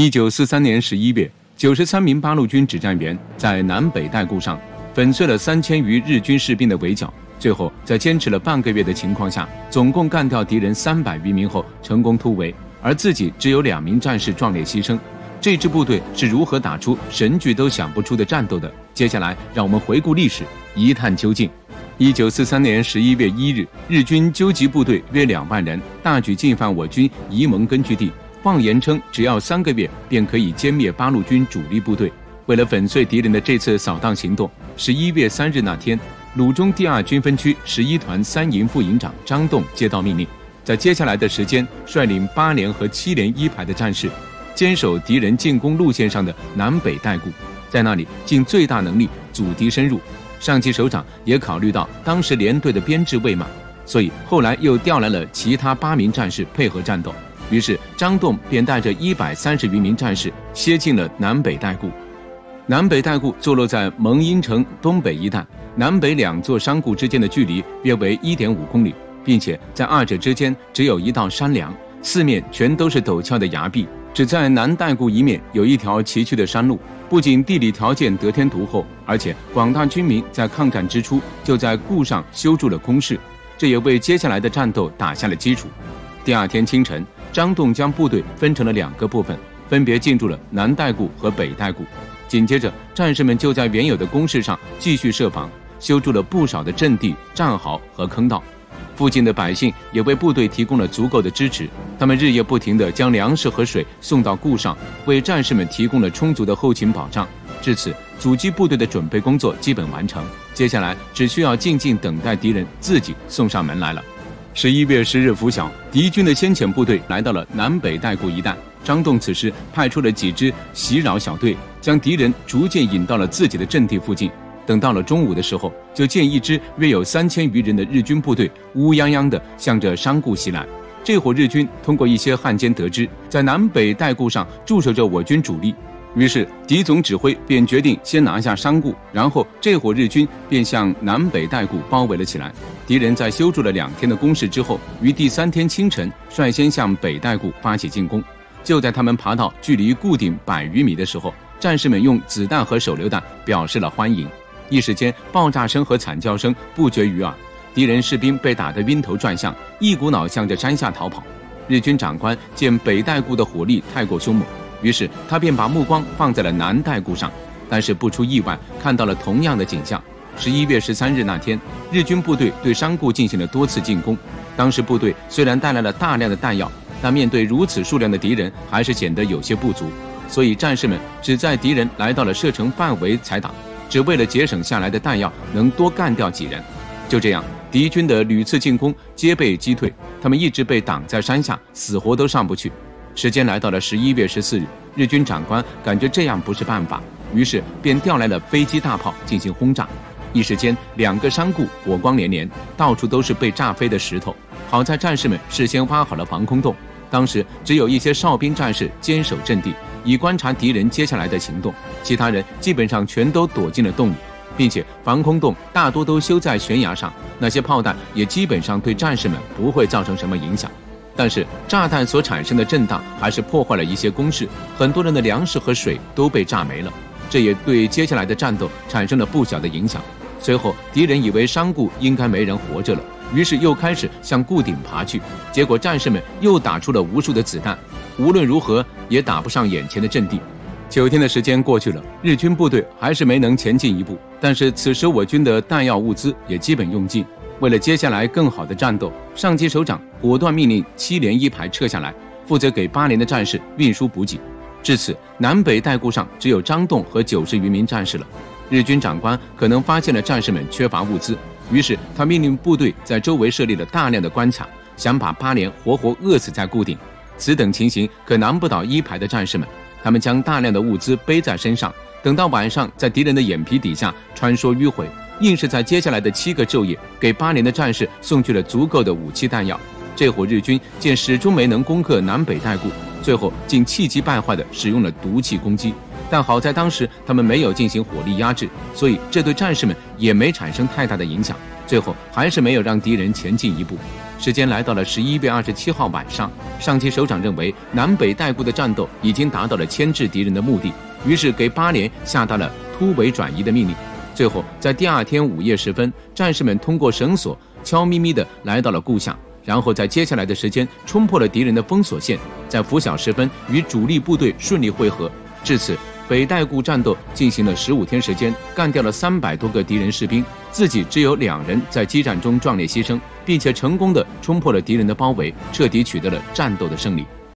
一九四三年十一月，九十三名八路军指战员在南北代固上粉碎了三千余日军士兵的围剿，最后在坚持了半个月的情况下，总共干掉敌人三百余名后，成功突围，而自己只有两名战士壮烈牺牲。这支部队是如何打出神剧都想不出的战斗的？接下来，让我们回顾历史，一探究竟。一九四三年十一月一日，日军纠集部队约两万人，大举进犯我军沂蒙根据地。妄言称只要三个月便可以歼灭八路军主力部队。为了粉碎敌人的这次扫荡行动，十一月三日那天，鲁中第二军分区十一团三营副营长张栋接到命令，在接下来的时间，率领八连和七连一排的战士，坚守敌人进攻路线上的南北代固，在那里尽最大能力阻敌深入。上级首长也考虑到当时连队的编制未满，所以后来又调来了其他八名战士配合战斗。于是，张栋便带着一百三十余名战士歇进了南北代固。南北代固坐落在蒙阴城东北一带，南北两座山固之间的距离约为一点五公里，并且在二者之间只有一道山梁，四面全都是陡峭的崖壁。只在南代固一面有一条崎岖的山路。不仅地理条件得天独厚，而且广大军民在抗战之初就在固上修筑了工事，这也为接下来的战斗打下了基础。第二天清晨。张栋将部队分成了两个部分，分别进驻了南代固和北代固。紧接着，战士们就在原有的工事上继续设防，修筑了不少的阵地、战壕和坑道。附近的百姓也为部队提供了足够的支持，他们日夜不停地将粮食和水送到固上，为战士们提供了充足的后勤保障。至此，阻击部队的准备工作基本完成，接下来只需要静静等待敌人自己送上门来了。十一月十日拂晓，敌军的先遣部队来到了南北代固一带。张栋此时派出了几支袭扰小队，将敌人逐渐引到了自己的阵地附近。等到了中午的时候，就见一支约有三千余人的日军部队乌泱泱地向着山固袭来。这伙日军通过一些汉奸得知，在南北代固上驻守着我军主力。于是，敌总指挥便决定先拿下山固，然后这伙日军便向南北代固包围了起来。敌人在修筑了两天的工事之后，于第三天清晨率先向北代固发起进攻。就在他们爬到距离固顶百余米的时候，战士们用子弹和手榴弹表示了欢迎。一时间，爆炸声和惨叫声不绝于耳，敌人士兵被打得晕头转向，一股脑向着山下逃跑。日军长官见北代固的火力太过凶猛。于是他便把目光放在了南代固上，但是不出意外，看到了同样的景象。十一月十三日那天，日军部队对山固进行了多次进攻。当时部队虽然带来了大量的弹药，但面对如此数量的敌人，还是显得有些不足。所以战士们只在敌人来到了射程范围才打，只为了节省下来的弹药能多干掉几人。就这样，敌军的屡次进攻皆被击退，他们一直被挡在山下，死活都上不去。时间来到了十一月十四日，日军长官感觉这样不是办法，于是便调来了飞机、大炮进行轰炸。一时间，两个山谷火光连连，到处都是被炸飞的石头。好在战士们事先挖好了防空洞，当时只有一些哨兵战士坚守阵地，以观察敌人接下来的行动。其他人基本上全都躲进了洞里，并且防空洞大多都修在悬崖上，那些炮弹也基本上对战士们不会造成什么影响。但是炸弹所产生的震荡还是破坏了一些工事，很多人的粮食和水都被炸没了，这也对接下来的战斗产生了不小的影响。随后，敌人以为山固应该没人活着了，于是又开始向固顶爬去。结果战士们又打出了无数的子弹，无论如何也打不上眼前的阵地。九天的时间过去了，日军部队还是没能前进一步。但是此时我军的弹药物资也基本用尽。为了接下来更好的战斗，上级首长果断命令七连一排撤下来，负责给八连的战士运输补给。至此，南北代固上只有张栋和九十余名战士了。日军长官可能发现了战士们缺乏物资，于是他命令部队在周围设立了大量的关卡，想把八连活活饿死在固顶。此等情形可难不倒一排的战士们，他们将大量的物资背在身上，等到晚上在敌人的眼皮底下穿梭迂回。硬是在接下来的七个昼夜，给八连的战士送去了足够的武器弹药。这伙日军见始终没能攻克南北代固，最后竟气急败坏地使用了毒气攻击。但好在当时他们没有进行火力压制，所以这对战士们也没产生太大的影响。最后还是没有让敌人前进一步。时间来到了十一月二十七号晚上，上级首长认为南北代固的战斗已经达到了牵制敌人的目的，于是给八连下达了突围转移的命令。最后，在第二天午夜时分，战士们通过绳索悄咪咪地来到了故乡，然后在接下来的时间冲破了敌人的封锁线，在拂晓时分与主力部队顺利会合。至此，北代固战斗进行了十五天时间，干掉了三百多个敌人士兵，自己只有两人在激战中壮烈牺牲，并且成功的冲破了敌人的包围，彻底取得了战斗的胜利。